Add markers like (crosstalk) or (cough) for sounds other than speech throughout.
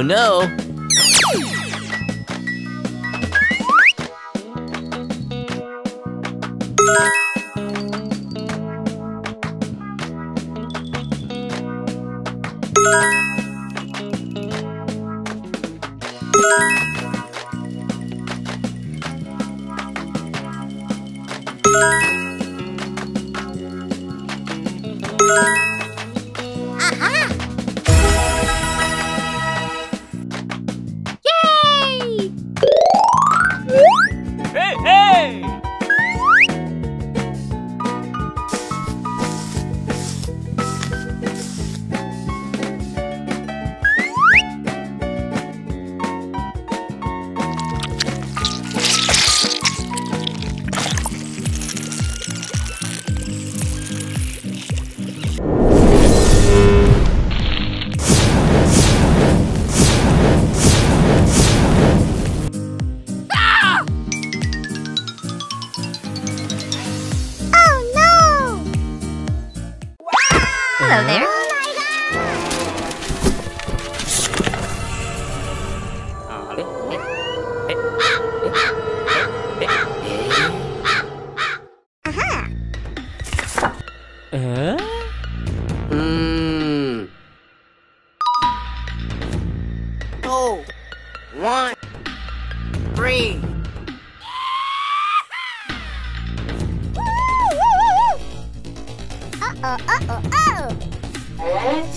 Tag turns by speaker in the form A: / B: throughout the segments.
A: Oh, no,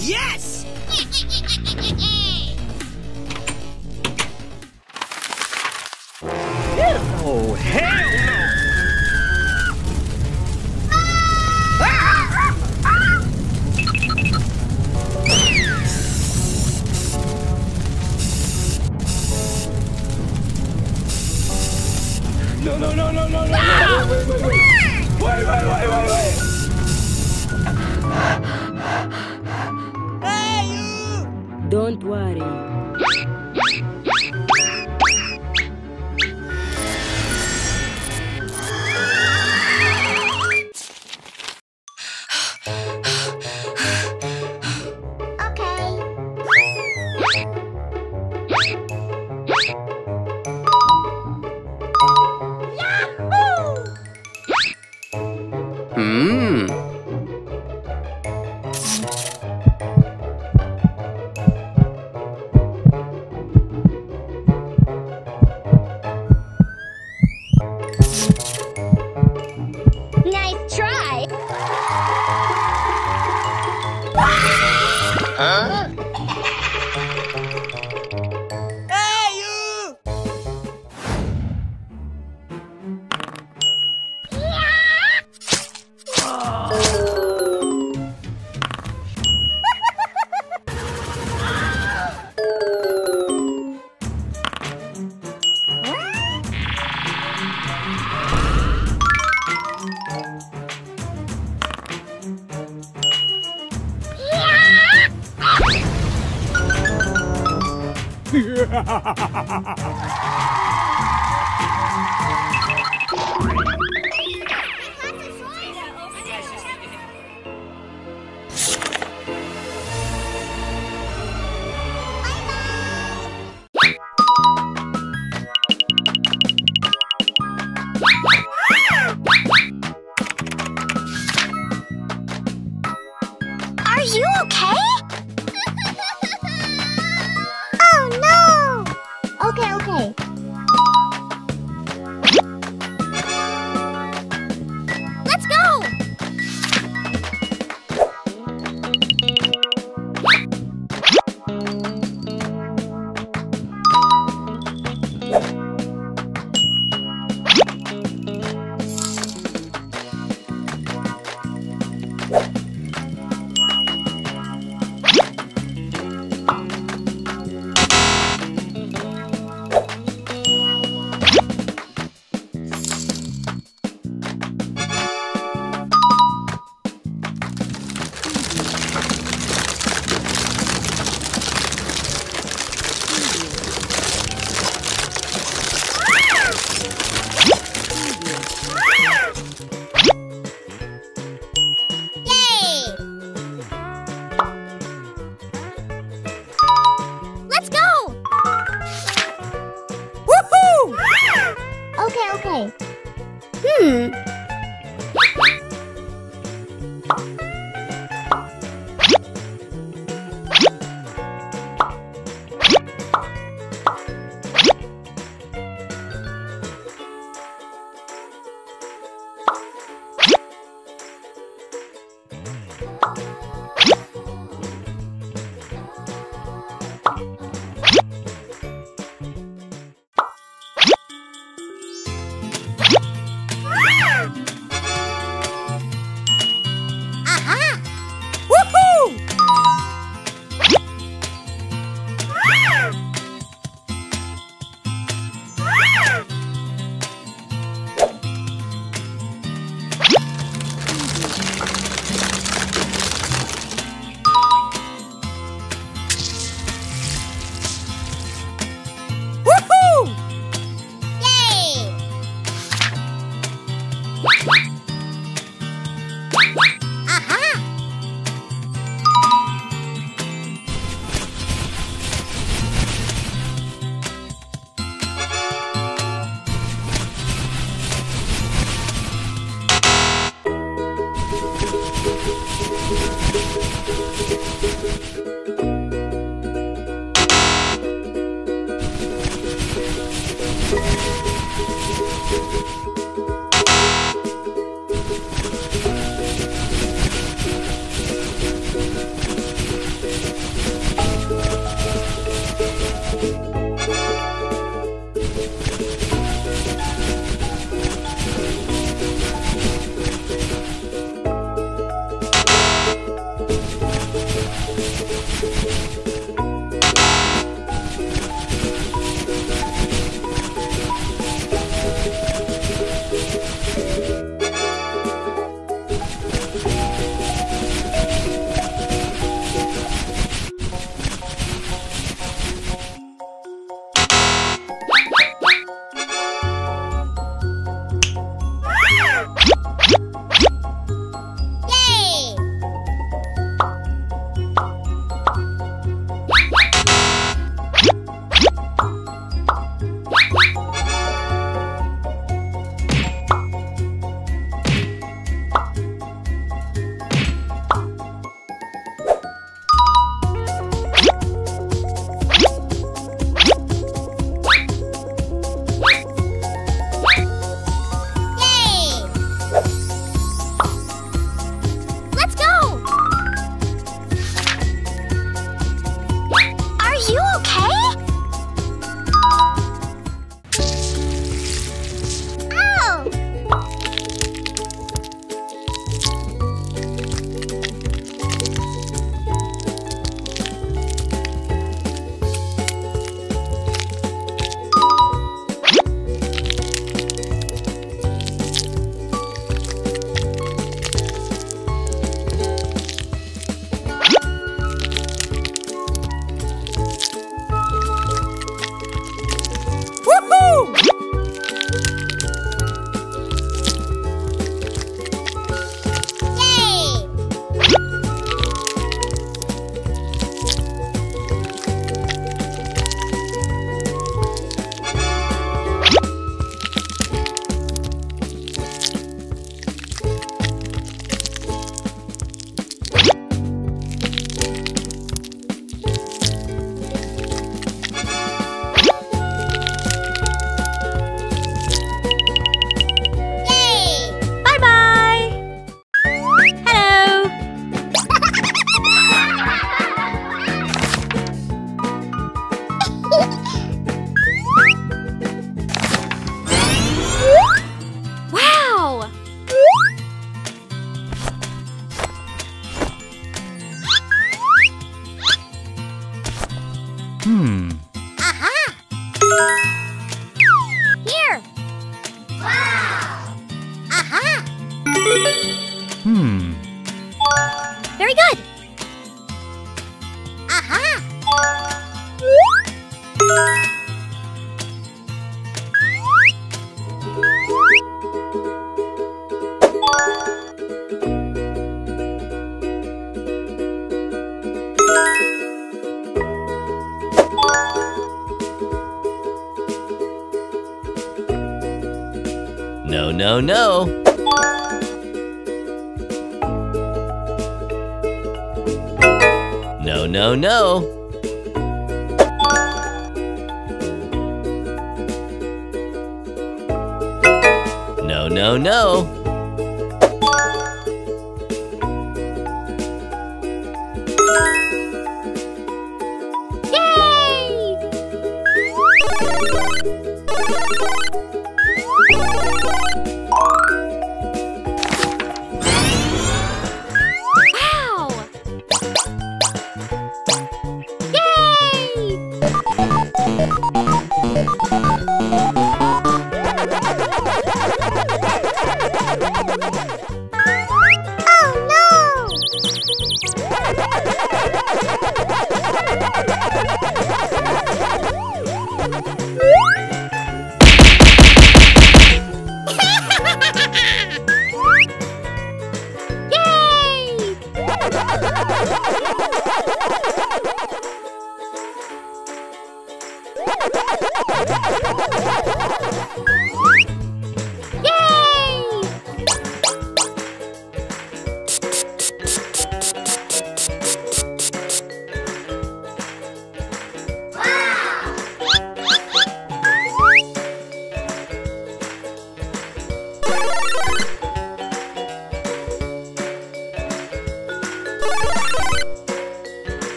B: Yes! (laughs)
C: Oh, hey!
D: Don't worry.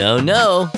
A: No,
B: no,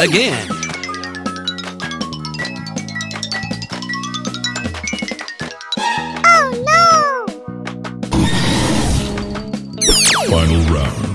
E: Try again.
D: Oh no!
F: Final round.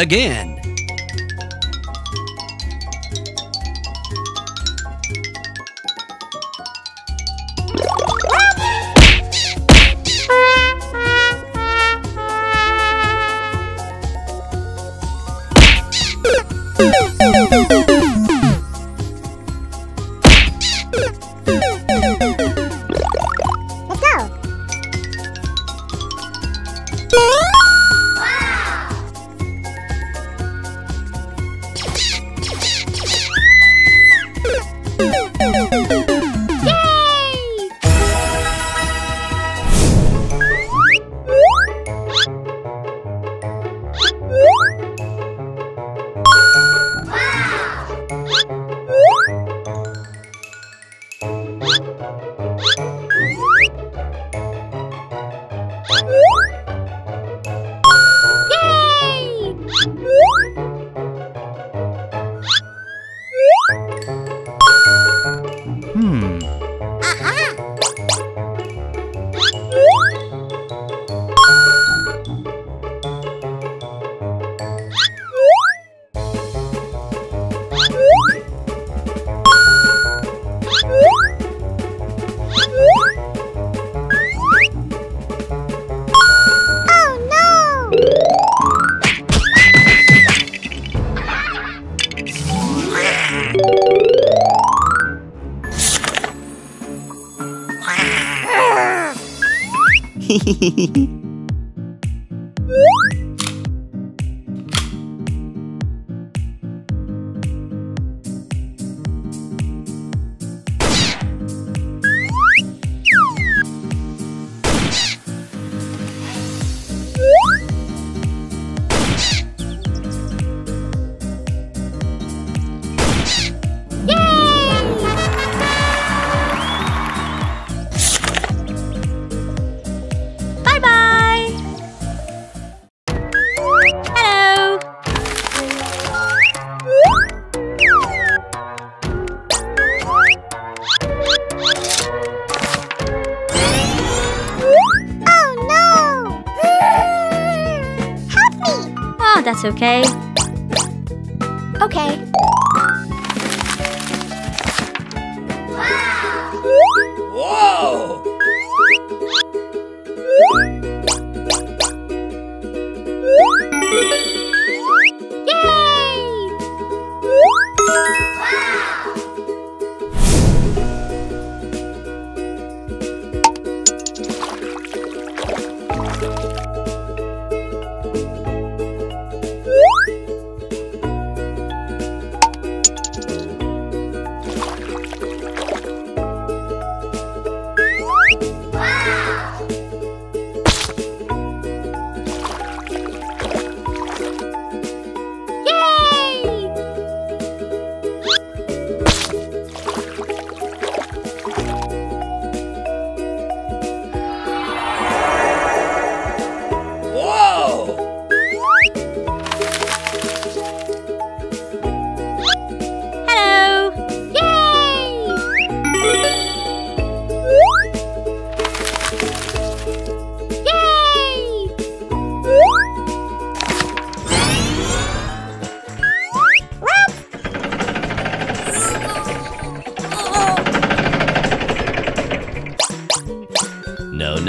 E: Again.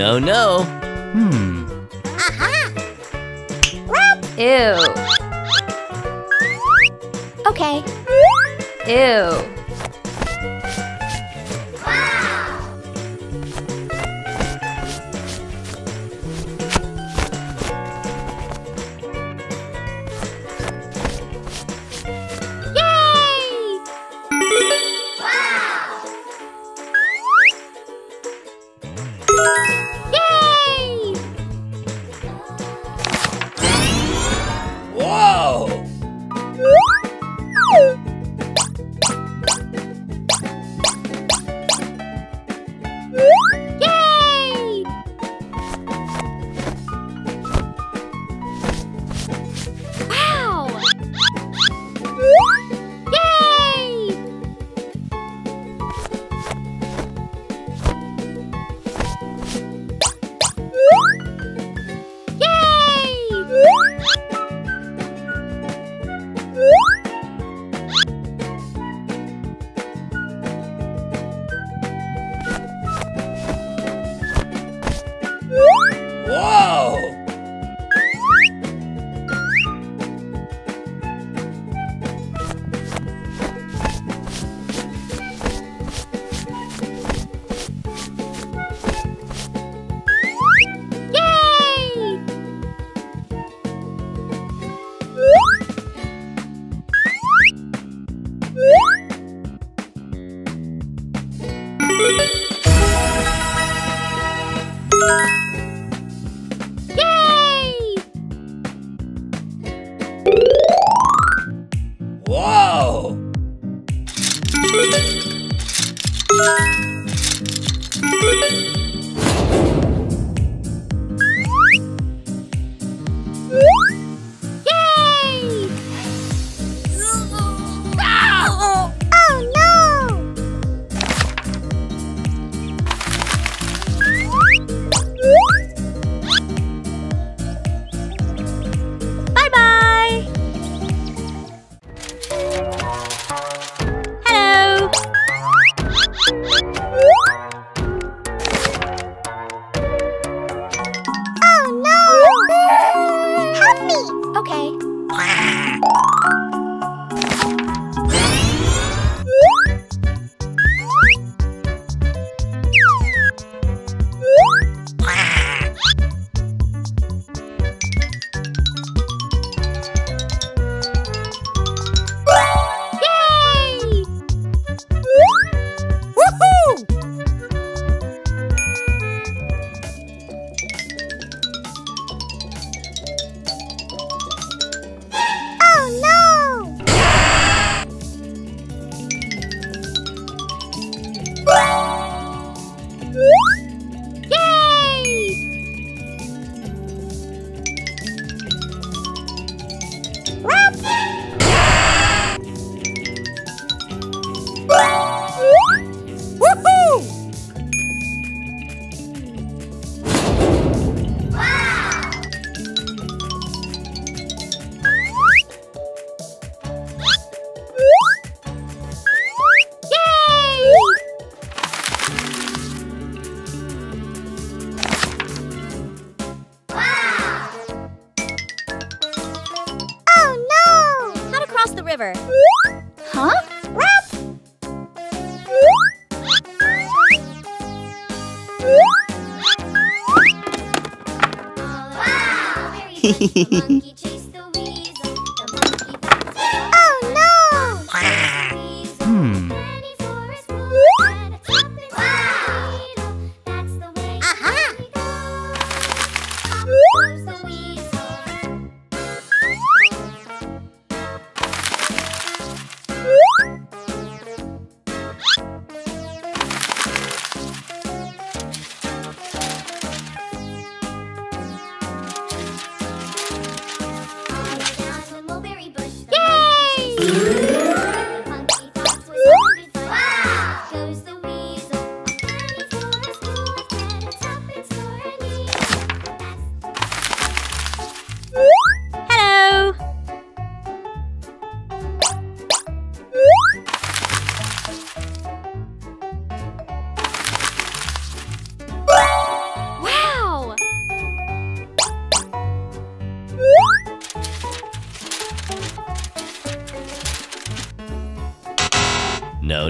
D: No, no.
B: Hmm.
E: Aha! Ew.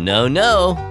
A: No, no.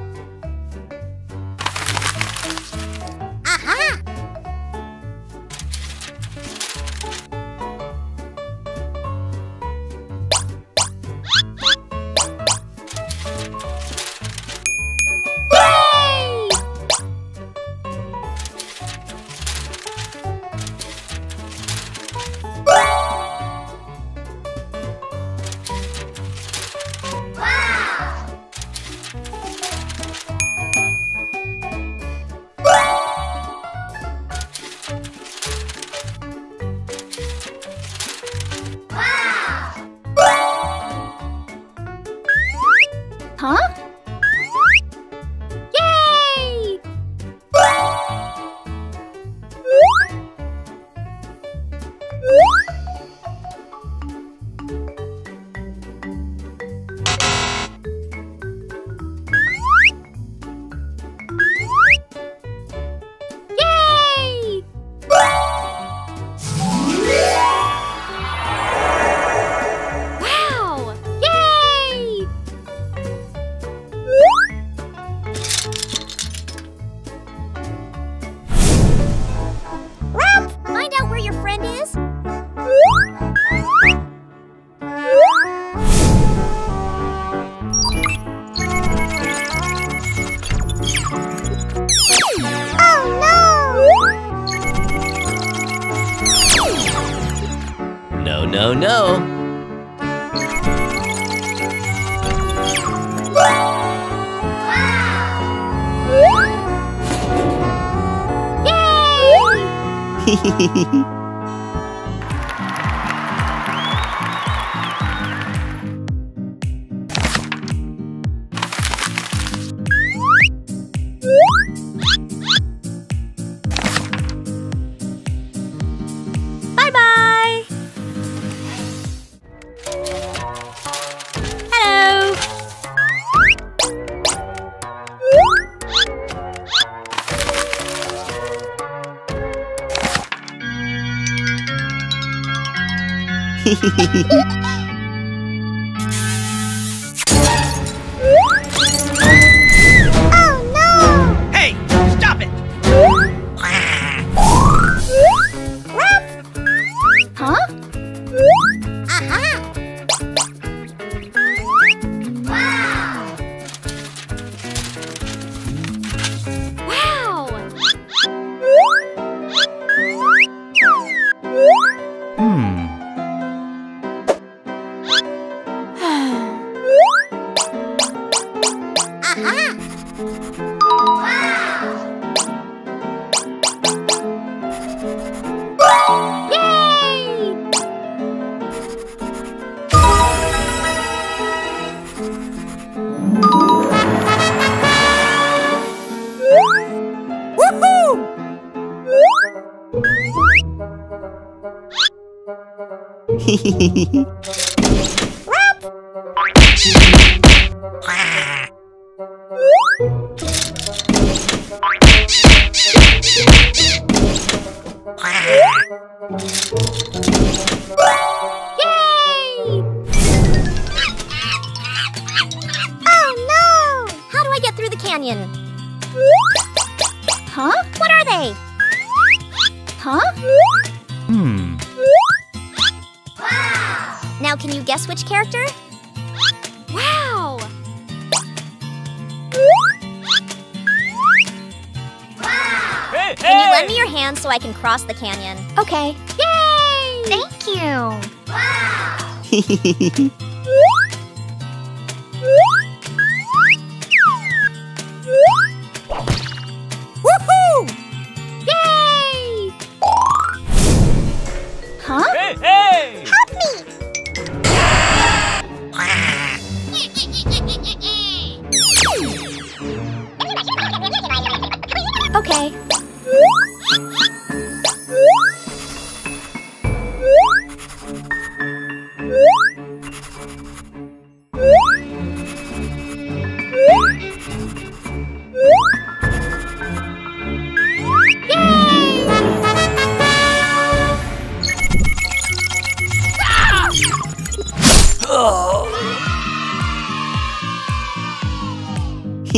E: Hehehehe (laughs)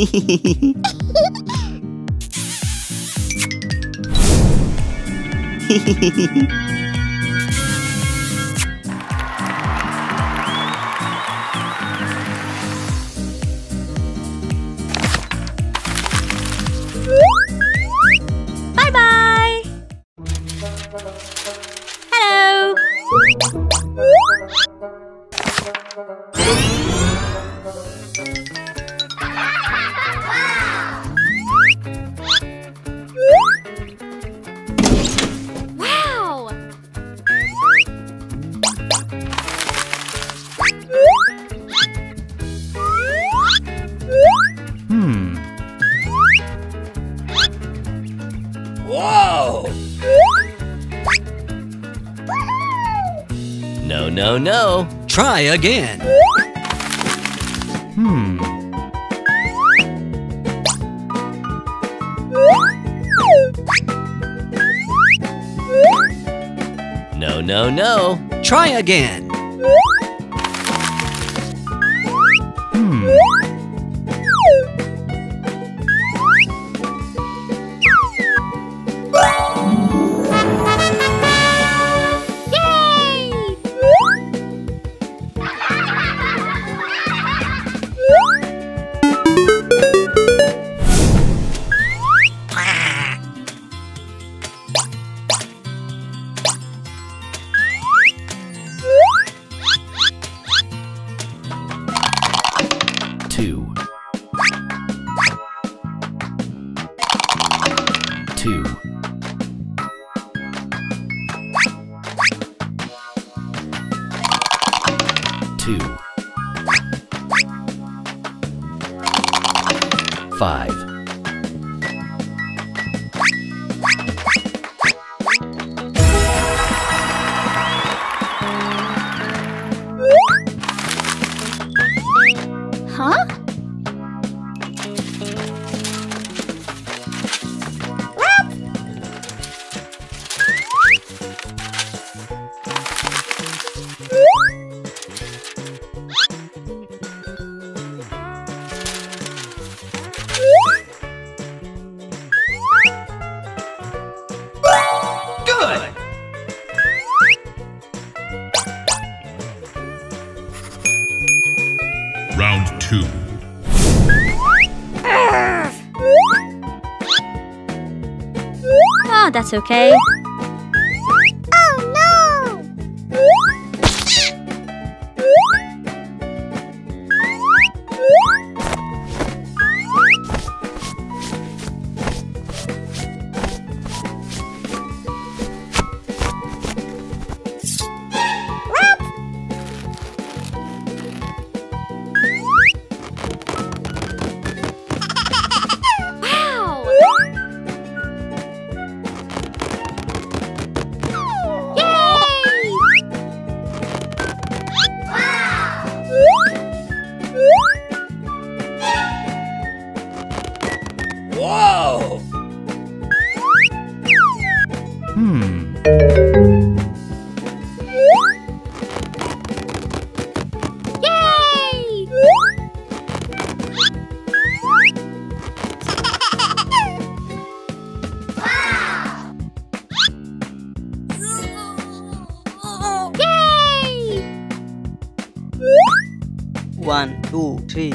G: Bye (laughs) (laughs)
F: Try again.
H: Hmm.
I: No, no, no.
F: Try again.
E: Okay.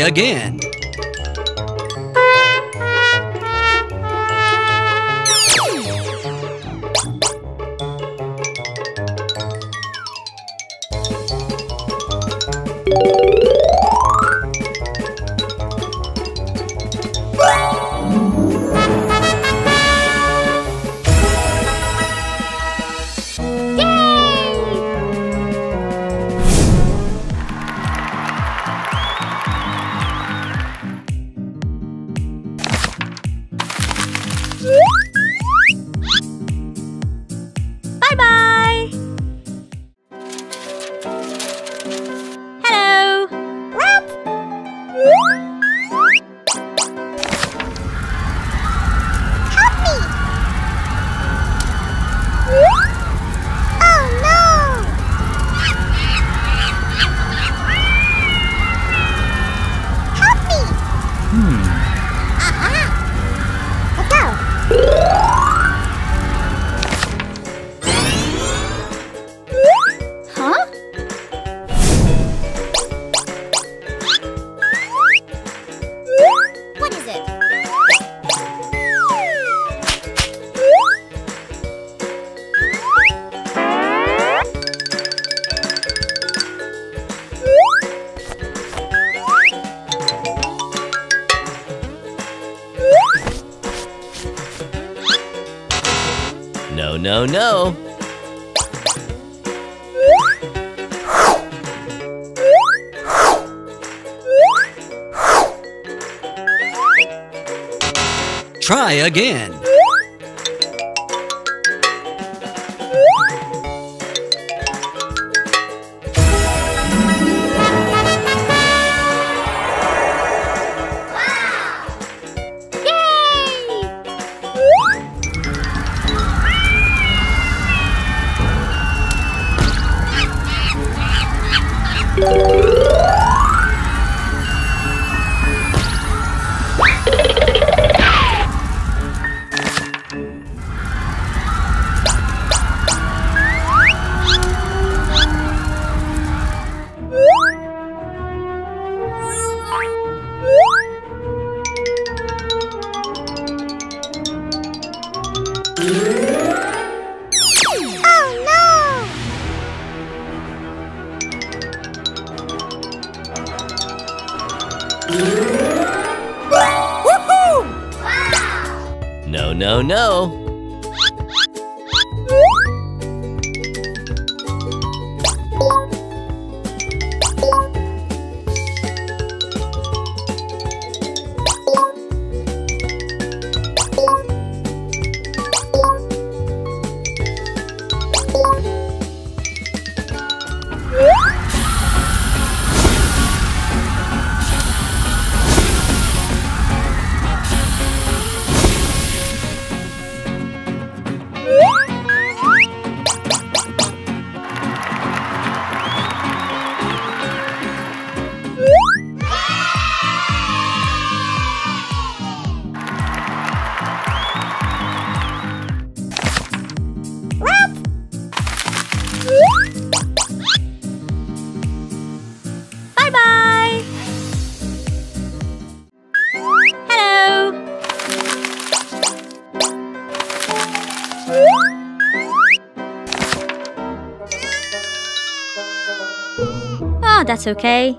F: again.
E: Try again.
D: That's okay.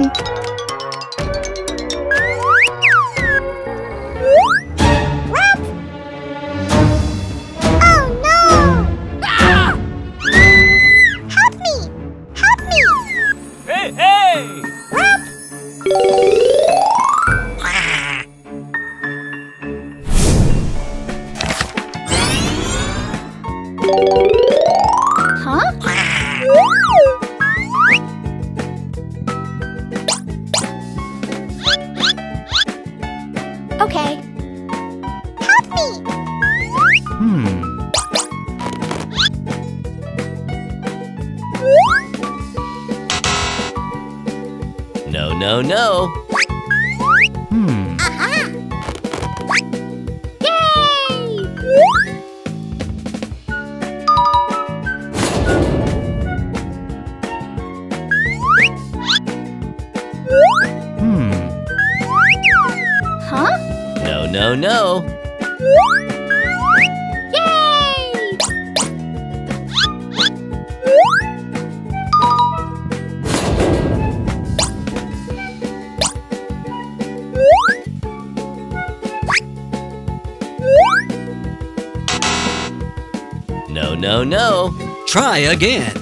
J: no, no.
K: Hmm. Aha!
E: Yay!
K: Hmm.
E: Huh?
L: No, no, no.
F: Try again.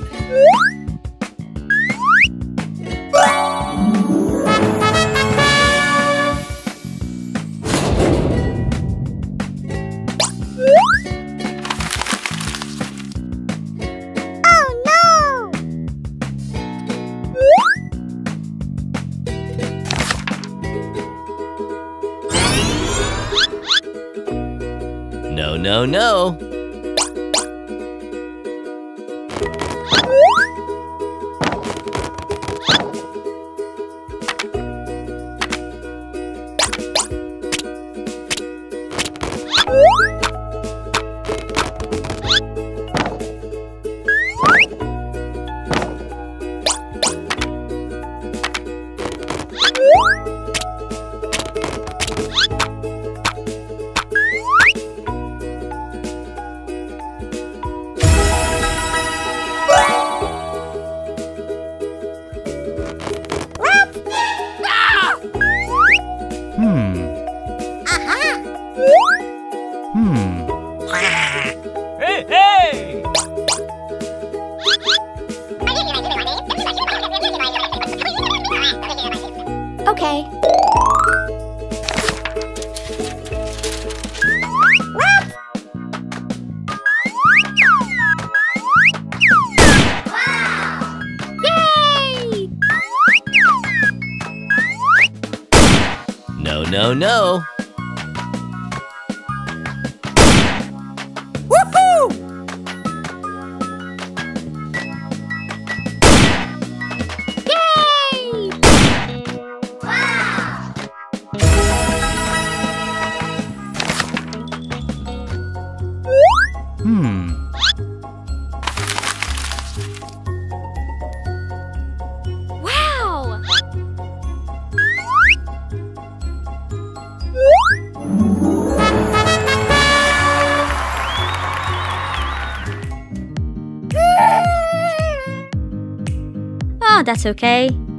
M: It's
E: okay.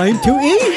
D: Time to eat.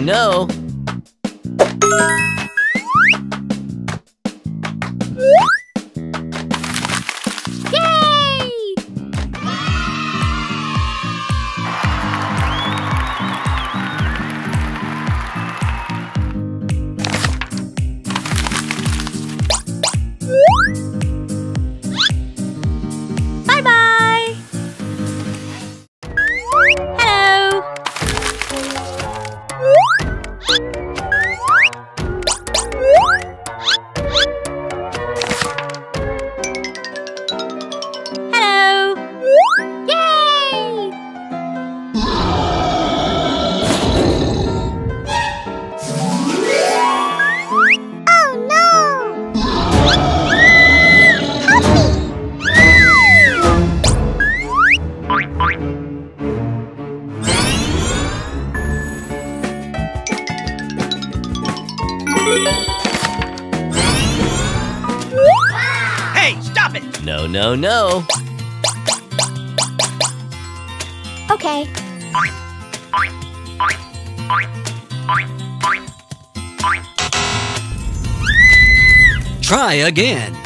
E: No,
D: Try again.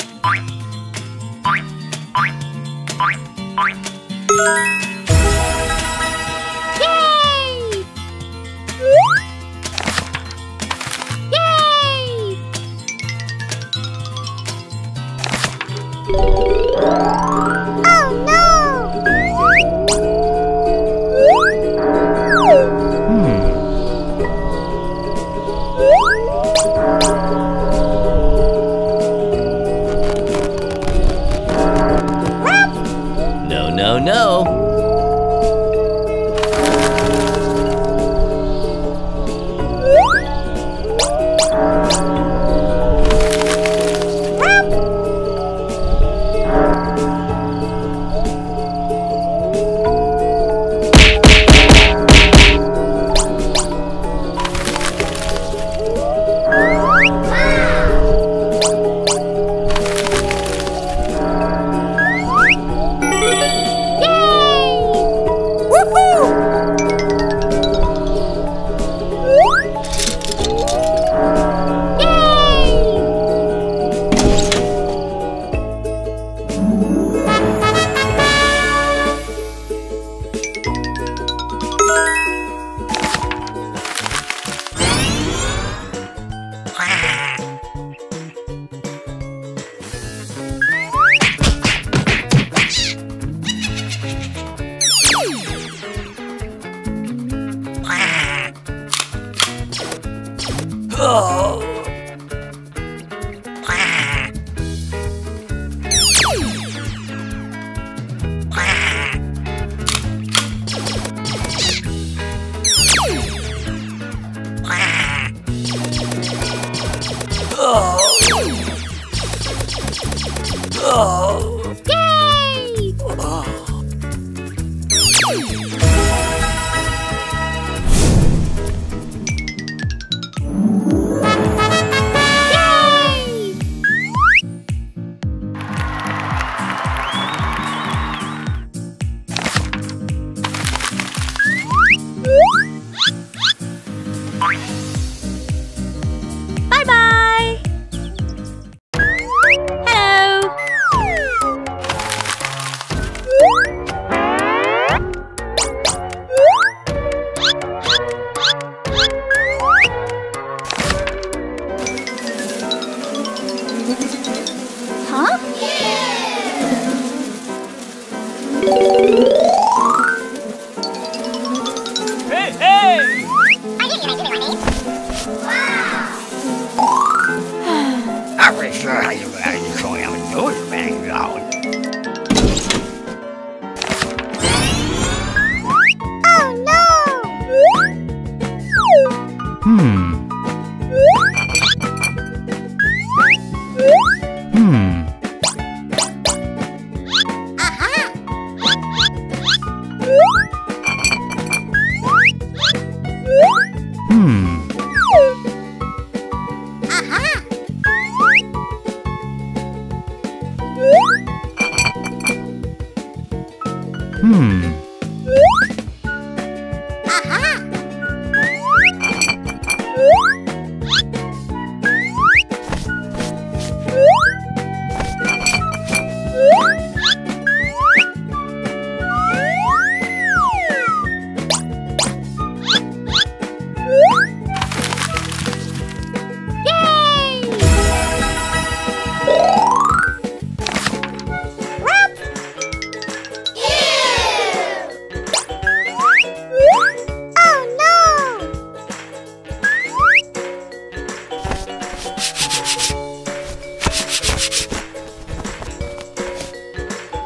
E: Oh.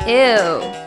E: Ew.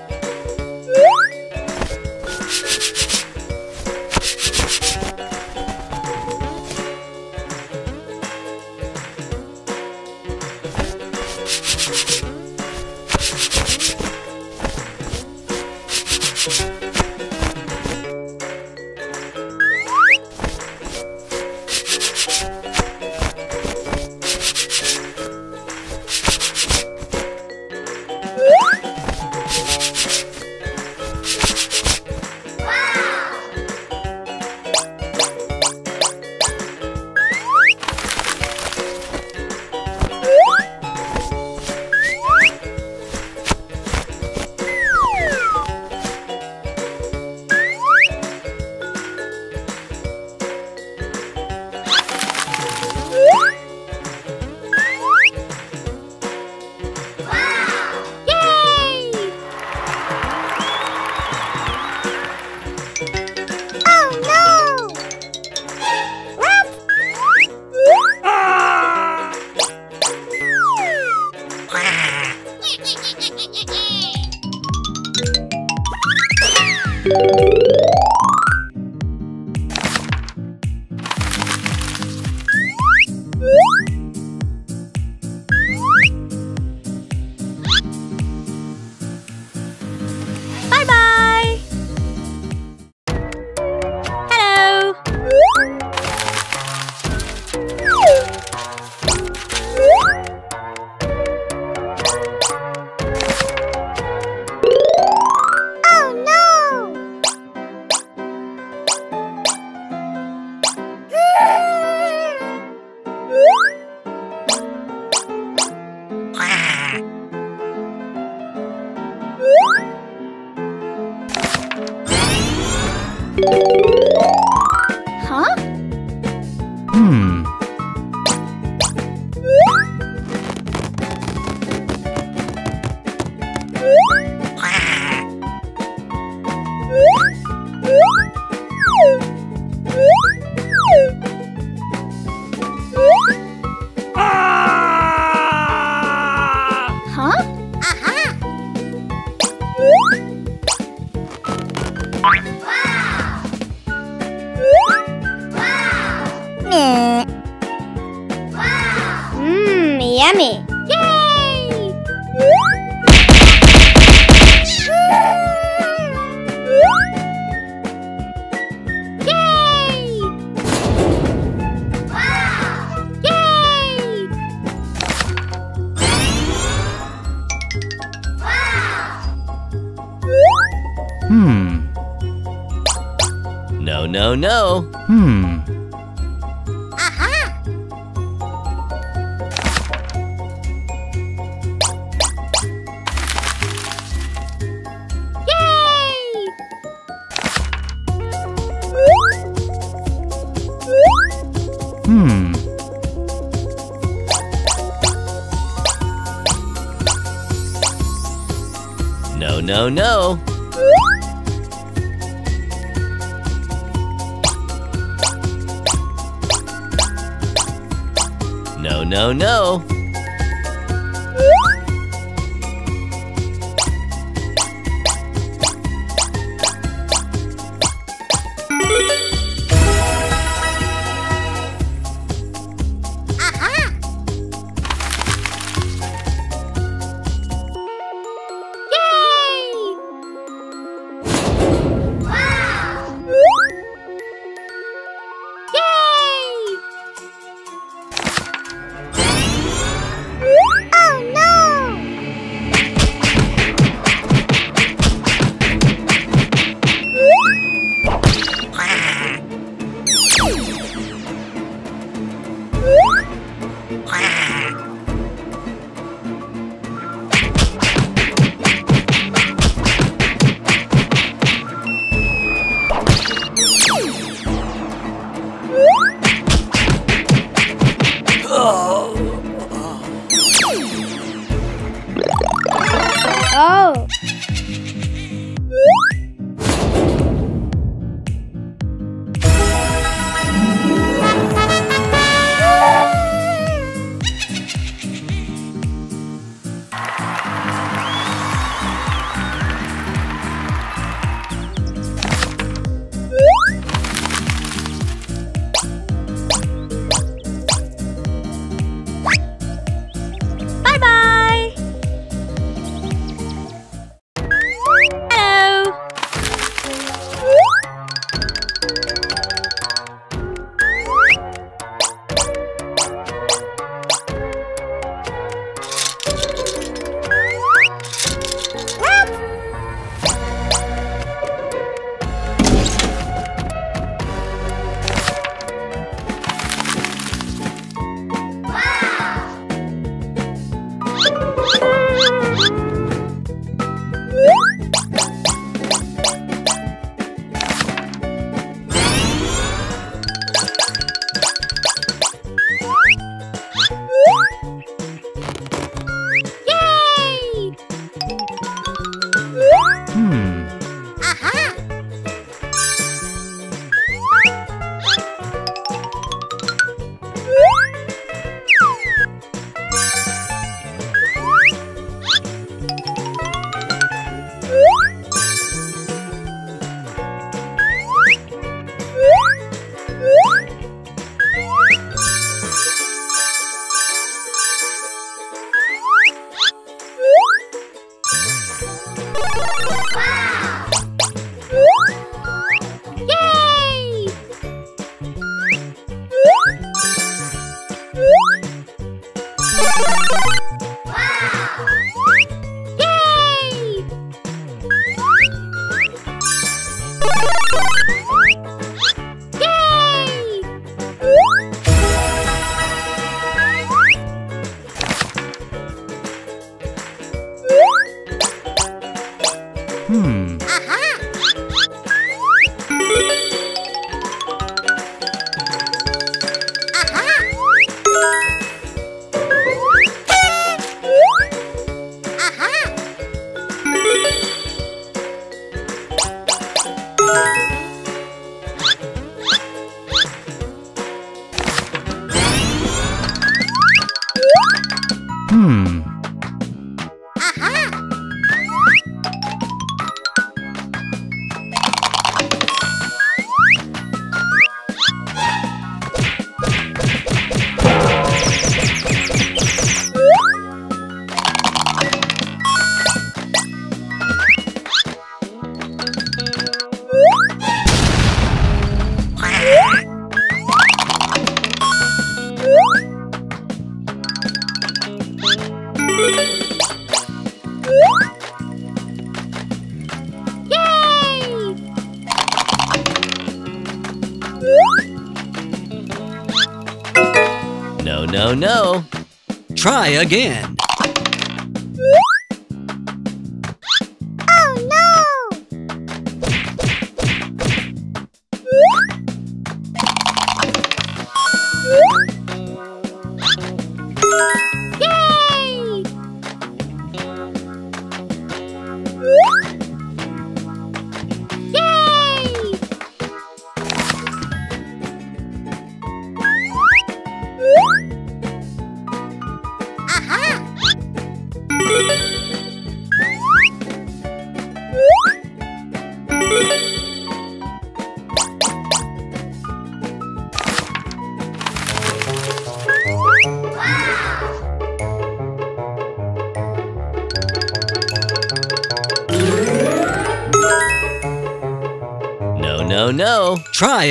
E: Try again.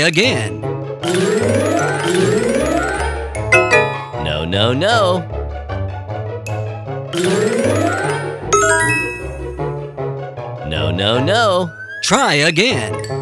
E: try again.
F: No, no, no. No, no, no.
E: Try again.